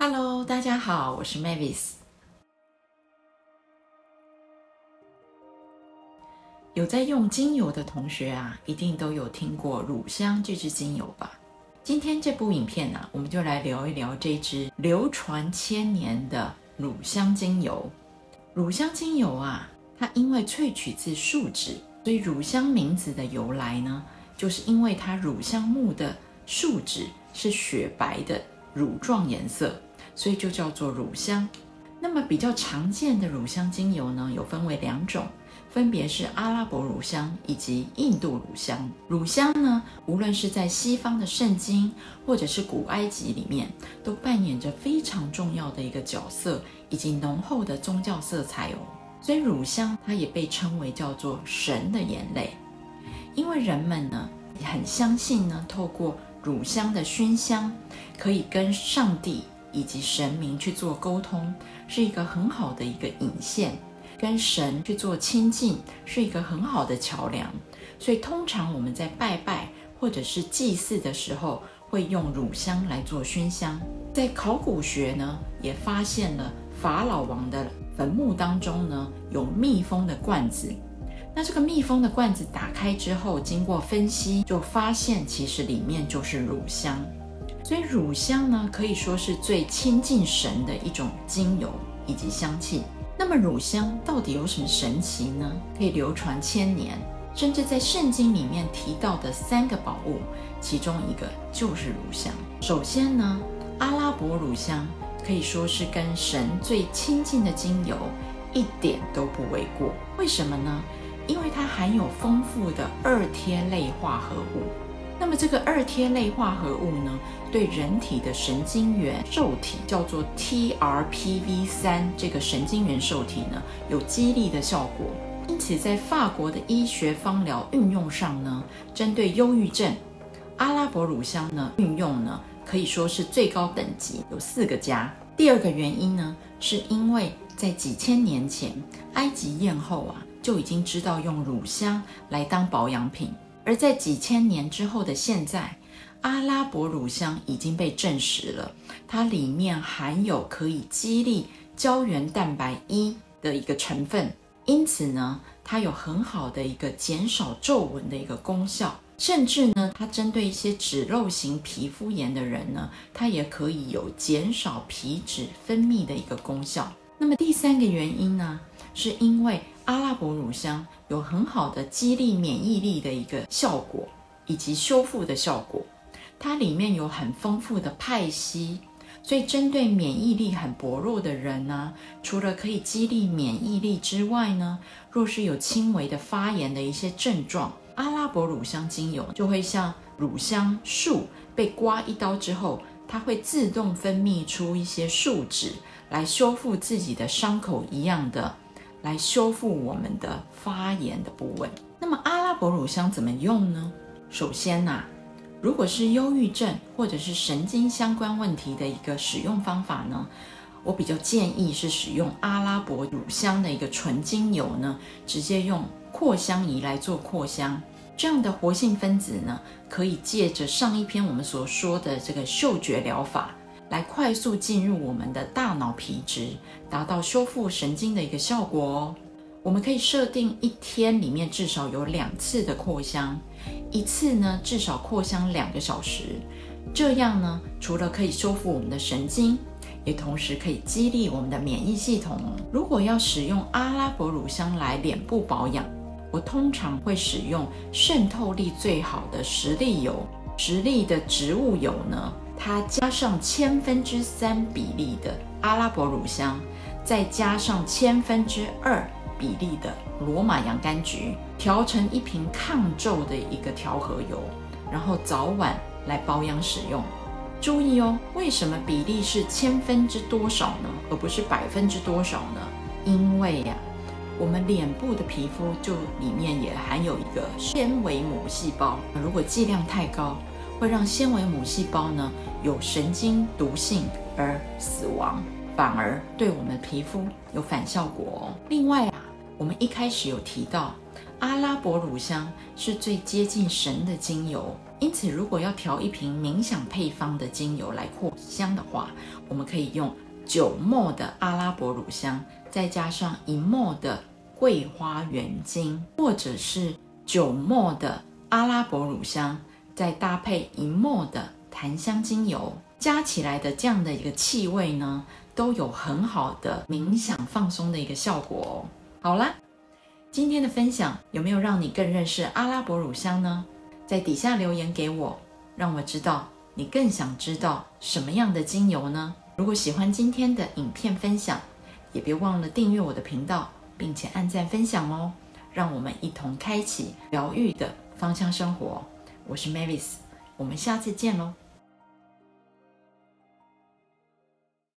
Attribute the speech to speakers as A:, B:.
A: Hello，大家好，我是 Mavis。有在用精油的同学啊，一定都有听过乳香这支精油吧？今天这部影片呢、我们就来聊一聊这支流传千年的乳香精油。乳香精油啊，它因为萃取自树脂，所以乳香名字的由来呢，就是因为它乳香木的树脂是雪白的乳状颜色，所以就叫做乳香。那么比较常见的乳香精油呢，有分为两种，分别是阿拉伯乳香以及印度乳香。乳香呢，无论是在西方的圣经或者是古埃及里面，都扮演着非常重要的一个角色，以及浓厚的宗教色彩哦。所以乳香它也被称为叫做神的眼泪，因为人们呢很相信呢，透过乳香的熏香，可以跟上帝以及神明去做沟通，是一个很好的一个引线，跟神去做亲近是一个很好的桥梁。所以通常我们在拜拜或者是祭祀的时候，会用乳香来做熏香。在考古学呢，也发现了法老王的坟墓当中呢有密封的罐子。那这个密封的罐子打开之后，经过分析，就发现其实里面就是乳香。所以乳香呢，可以说是最亲近神的一种精油以及香气。那么乳香到底有什么神奇呢？可以流传千年，甚至在圣经里面提到的三个宝物，其中一个就是乳香。首先呢，阿拉伯乳香可以说是跟神最亲近的精油，一点都不为过。为什么呢？因为它含有丰富的二萜类化合物。那么这个二萜类化合物呢，对人体的神经元受体叫做 TRPV 三这个神经元受体呢，有激励的效果。因此，在法国的医学芳疗运用上呢，针对忧郁症，阿拉伯乳香呢运用呢可以说是最高等级，有四个加。第二个原因呢，是因为在几千年前，埃及艳后啊就已经知道用乳香来当保养品。而在几千年之后的现在，阿拉伯乳香已经被证实了，它里面含有可以激励胶原蛋白一的一个成分，因此呢，它有很好的一个减少皱纹的一个功效，甚至呢，它针对一些脂漏型皮肤炎的人呢，它也可以有减少皮脂分泌的一个功效。那么第三个原因呢，是因为阿拉伯乳香有很好的激励免疫力的一个效果，以及修复的效果。它里面有很丰富的派烯，所以针对免疫力很薄弱的人呢，除了可以激励免疫力之外呢，若是有轻微的发炎的一些症状，阿拉伯乳香精油就会像乳香树被刮一刀之后，它会自动分泌出一些树脂来修复自己的伤口一样的。来修复我们的发炎的部位。那么阿拉伯乳香怎么用呢？首先呐、如果是忧郁症或者是神经相关问题的一个使用方法呢，我比较建议是使用阿拉伯乳香的一个纯精油呢，直接用扩香仪来做扩香。这样的活性分子呢，可以借着上一篇我们所说的这个嗅觉疗法。来快速进入我们的大脑皮质，达到修复神经的一个效果哦。我们可以设定一天里面至少有两次的扩香，一次呢至少扩香两个小时。这样呢，除了可以修复我们的神经，也同时可以激励我们的免疫系统哦。如果要使用阿拉伯乳香来脸部保养，我通常会使用渗透力最好的实力油。实力的植物油呢，它加上千分之三比例的阿拉伯乳香，再加上千分之二比例的罗马洋甘菊，调成一瓶抗皱的一个调和油，然后早晚来保养使用。注意哦，为什么比例是千分之多少呢，而不是百分之多少呢？因为呀、我们脸部的皮肤就里面也含有一个纤维母细胞，如果剂量太高，会让纤维母细胞呢有神经毒性而死亡，反而对我们皮肤有反效果哦。另外啊，我们一开始有提到，阿拉伯乳香是最接近神的精油，因此，如果要调一瓶冥想配方的精油来扩香的话，我们可以用九末的阿拉伯乳香，再加上一末的桂花原精，或者是九末的阿拉伯乳香，再搭配一墨的檀香精油，加起来的这样的一个气味呢，都有很好的冥想放松的一个效果哦。好啦，今天的分享有没有让你更认识阿拉伯乳香呢？在底下留言给我，让我知道你更想知道什么样的精油呢？如果喜欢今天的影片分享，也别忘了订阅我的频道，并且按赞分享哦。让我们一同开启疗愈的芳香生活。我是 Mavis，我们下次见喽。